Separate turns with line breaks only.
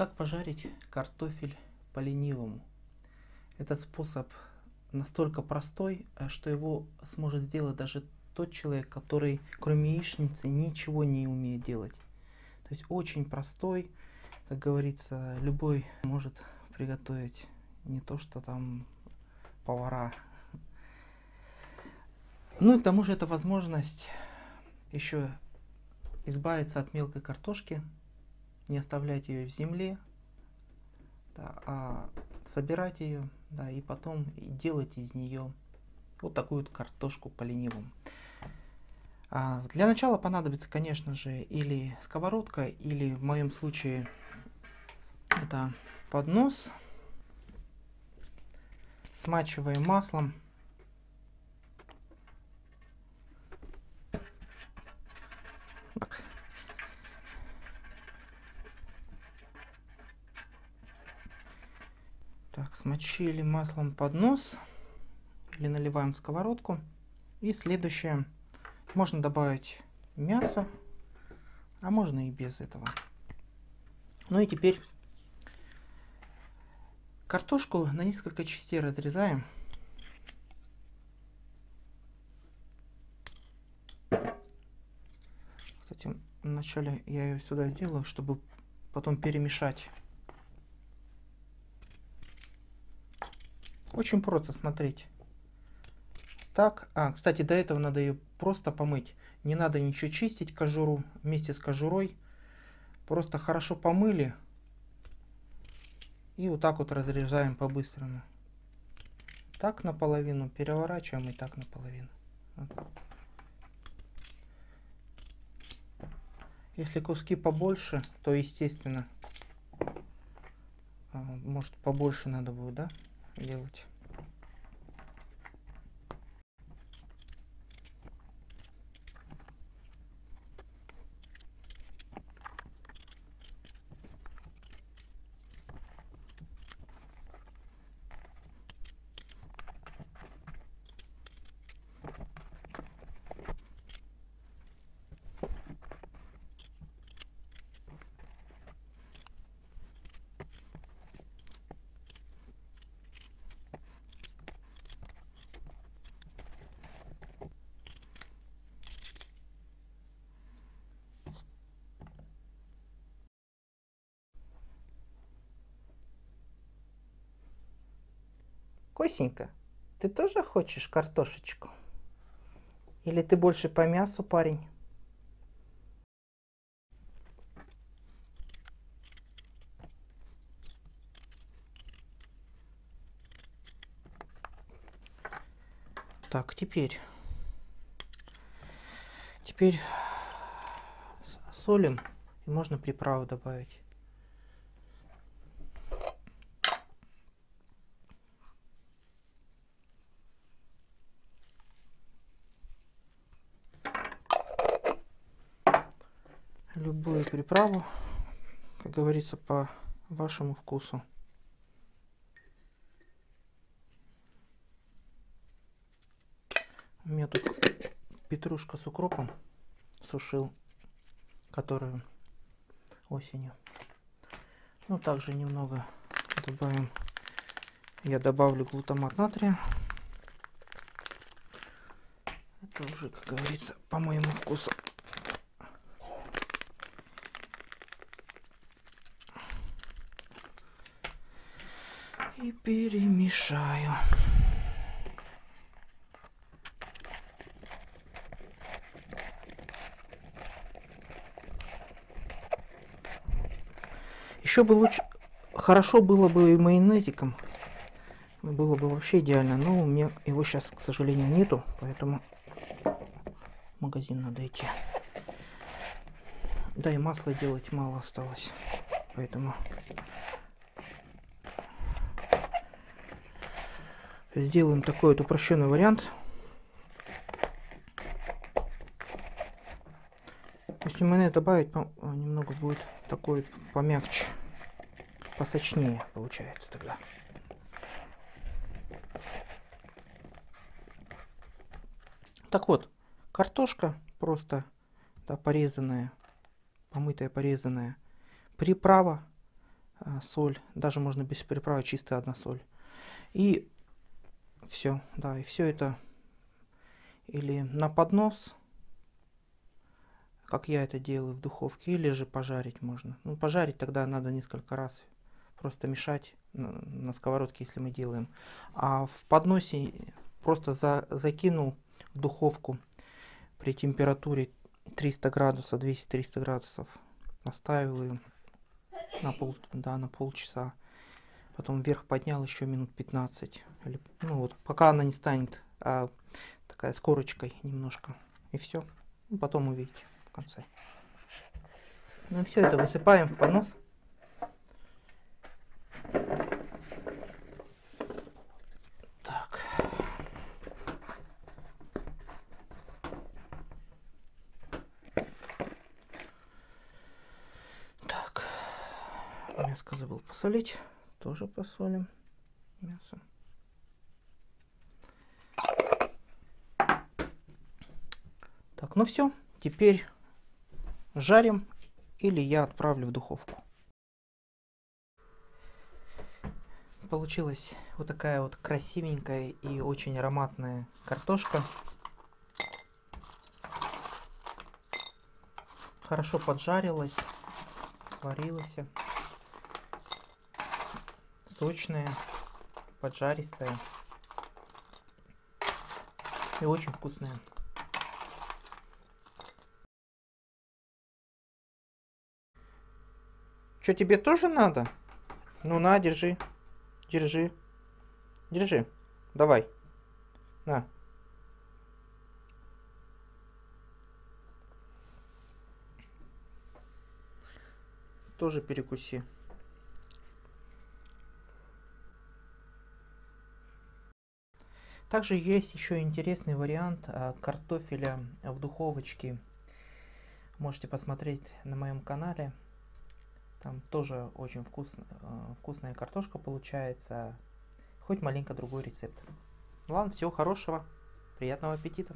Как пожарить картофель по-ленивому? Этот способ настолько простой, э, что его сможет сделать даже тот человек, который кроме яичницы ничего не умеет делать. То есть очень простой, как говорится, любой может приготовить не то, что там повара. Ну и к тому же это возможность еще избавиться от мелкой картошки, не оставлять ее в земле, да, а собирать ее, да, и потом делать из нее вот такую вот картошку по ленивому. А для начала понадобится, конечно же, или сковородка, или в моем случае это поднос. Смачиваем маслом. Так. так, смочили маслом поднос или наливаем в сковородку. И следующее, можно добавить мясо, а можно и без этого. Ну и теперь картошку на несколько частей разрезаем. Кстати, вначале я ее сюда сделаю, чтобы потом перемешать. Очень просто смотреть. Так, а, кстати, до этого надо ее просто помыть. Не надо ничего чистить кожуру вместе с кожурой. Просто хорошо помыли. И вот так вот разрезаем по-быстрому. Так наполовину, переворачиваем и так наполовину. Если куски побольше, то естественно, а, может побольше надо будет, да, делать. Косенька, ты тоже хочешь картошечку? Или ты больше по мясу, парень? Так, теперь. Теперь солим. И можно приправу добавить. Любую приправу, как говорится, по вашему вкусу. У меня тут петрушка с укропом сушил, которую осенью. Ну, также немного добавим. Я добавлю глутамат натрия. Это уже, как говорится, по моему вкусу. Перемешаю. Еще бы лучше, хорошо было бы и майонезиком. Было бы вообще идеально, но у меня его сейчас, к сожалению, нету, поэтому в магазин надо идти. Да и масла делать мало осталось, поэтому сделаем такой вот упрощенный вариант. Если майонез добавить, немного будет такой помягче, посочнее получается тогда. Так вот, картошка просто да, порезанная, помытая, порезанная, приправа, а, соль. Даже можно без приправы чистая одна соль. И все, да, и все это или на поднос, как я это делаю в духовке, или же пожарить можно. Ну, пожарить тогда надо несколько раз, просто мешать на, на сковородке, если мы делаем. А в подносе просто за, закинул в духовку при температуре 300 градусов, 200-300 градусов. Оставил ее на, пол, да, на полчаса. Потом вверх поднял еще минут 15. Или, ну вот, пока она не станет а, такая с корочкой немножко. И все. Ну, потом увидите в конце. Ну все это высыпаем в понос. Мяско забыл посолить. Тоже посолим мясо. Так, ну все. Теперь жарим или я отправлю в духовку. Получилась вот такая вот красивенькая и очень ароматная картошка. Хорошо поджарилась, сварилась сочная, поджаристая и очень вкусная. Что, тебе тоже надо? Ну на, держи. Держи. Держи. Давай. На. Тоже перекуси. Также есть еще интересный вариант а, картофеля в духовочке. Можете посмотреть на моем канале. Там тоже очень вкусно, а, вкусная картошка получается. Хоть маленько другой рецепт. Ладно, всего хорошего. Приятного аппетита.